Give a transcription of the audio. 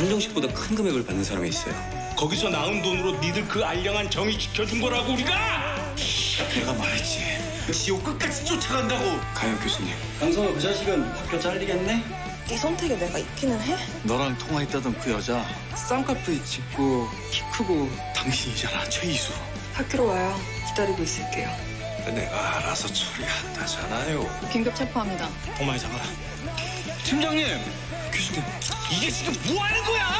한정식보다 큰 금액을 받는 사람이 있어요. 거기서 나온 돈으로 니들 그 알량한 정의 지켜준 거라고 우리가 내가 말했지. 지옥 끝까지 쫓아간다고. 가요 교수님. 강성호 그 자식은 학교 잘리겠네? 네 선택에 내가 있기는 해? 너랑 통화했다던 그 여자 쌍꺼풀 짙고 키 크고 당신이잖아 최이수 학교로 와요. 기다리고 있을게요. 내가 알아서 처리한다잖아요. 긴급 체포합니다. 도마에 잡아라 팀장님. 이게 지금 뭐 하는 거야